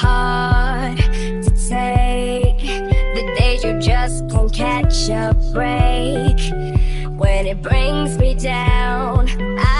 hard to take. The days you just can't catch a break. When it brings me down, I